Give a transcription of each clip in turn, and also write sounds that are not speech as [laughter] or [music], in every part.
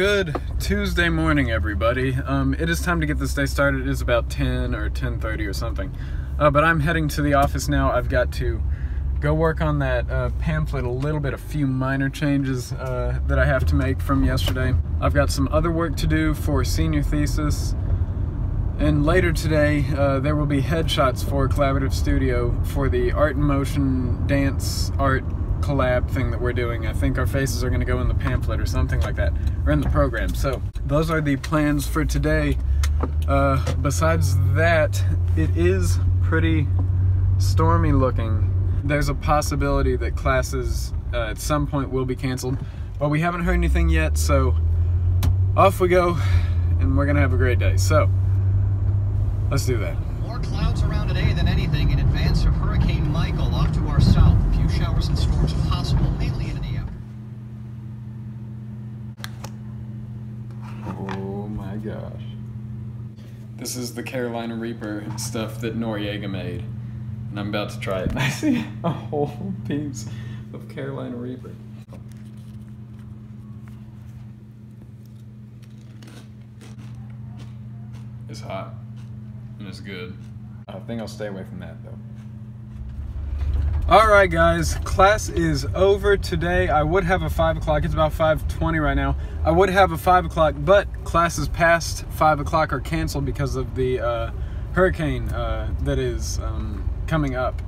Good Tuesday morning, everybody. Um, it is time to get this day started. It is about 10 or 10.30 or something. Uh, but I'm heading to the office now. I've got to go work on that uh, pamphlet a little bit, a few minor changes uh, that I have to make from yesterday. I've got some other work to do for senior thesis. And later today, uh, there will be headshots for Collaborative Studio for the art and motion dance art collab thing that we're doing. I think our faces are going to go in the pamphlet or something like that, or in the program. So those are the plans for today. Uh, besides that, it is pretty stormy looking. There's a possibility that classes uh, at some point will be canceled, but we haven't heard anything yet, so off we go, and we're going to have a great day. So, let's do that. More clouds around today than anything in advance of Hurricane Michael off to our south. A showers and storms possible, mainly into the afternoon. Oh my gosh. This is the Carolina Reaper stuff that Noriega made. And I'm about to try it. [laughs] I see a whole piece of Carolina Reaper. It's hot. And it's good. I think I'll stay away from that though. All right, guys, class is over today. I would have a five o'clock. It's about 5:20 right now. I would have a five o'clock, but classes past five o'clock are canceled because of the uh, hurricane uh, that is um, coming up.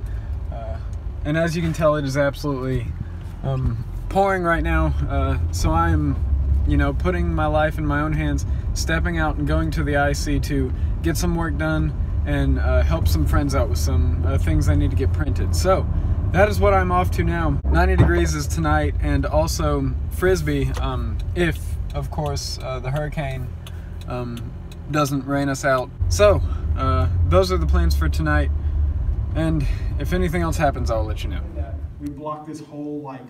Uh, and as you can tell, it is absolutely um, pouring right now. Uh, so I'm, you know, putting my life in my own hands, stepping out and going to the IC to get some work done and uh, help some friends out with some uh, things I need to get printed. So that is what I'm off to now. 90 degrees is tonight, and also Frisbee, um, if, of course, uh, the hurricane um, doesn't rain us out. So, uh, those are the plans for tonight, and if anything else happens, I'll let you know. we block this whole like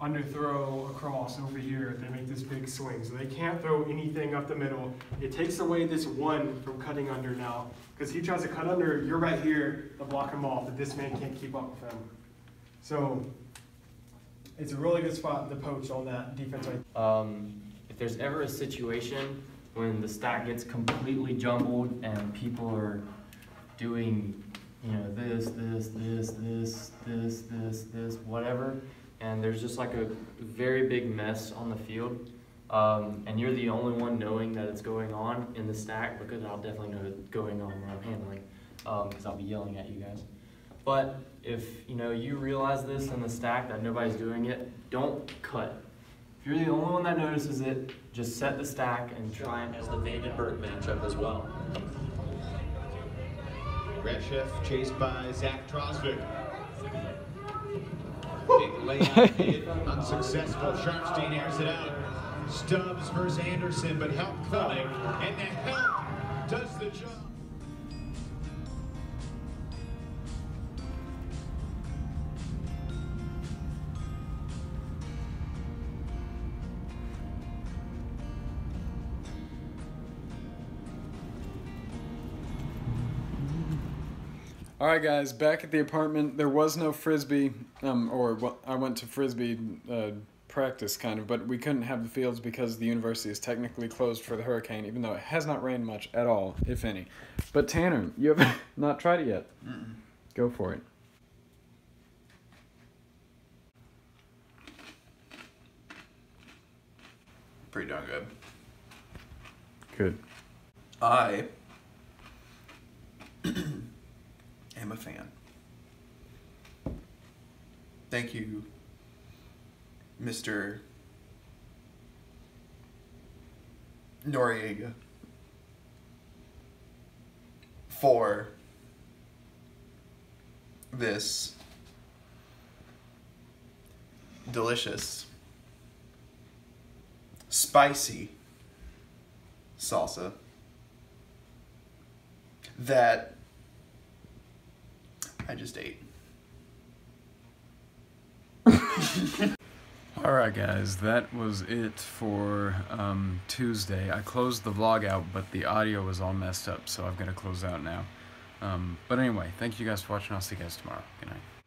underthrow across over here. They make this big swing, so they can't throw anything up the middle. It takes away this one from cutting under now, because he tries to cut under. You're right here to block him off, but this man can't keep up with him. So it's a really good spot to poach on that defense right Um, if there's ever a situation when the stack gets completely jumbled and people are doing, you know, this, this, this, this, this, this, this, whatever, and there's just like a very big mess on the field, um, and you're the only one knowing that it's going on in the stack because I'll definitely know it's going on when I'm handling, because I'll be yelling at you guys. But if you know you realize this in the stack that nobody's doing it, don't cut. If you're the only one that notices it, just set the stack and try and as the Vandenberg matchup as well. Greshef chased by Zach Trosvik. Big layup hit, unsuccessful. Sharpstein airs it out. Stubbs versus Anderson, but help coming, and the help does the job. All right, guys, back at the apartment. There was no frisbee, um, or well, I went to frisbee uh, practice kind of, but we couldn't have the fields because the university is technically closed for the hurricane, even though it has not rained much at all, if any. But Tanner, you have [laughs] not tried it yet. Go for it. pretty darn good. Good. I am a fan. Thank you, Mr. Noriega, for this delicious, spicy salsa that I just ate. [laughs] All right, guys, that was it for um, Tuesday. I closed the vlog out, but the audio was all messed up, so I've got to close out now. Um, but anyway, thank you guys for watching. I'll see you guys tomorrow. Good night.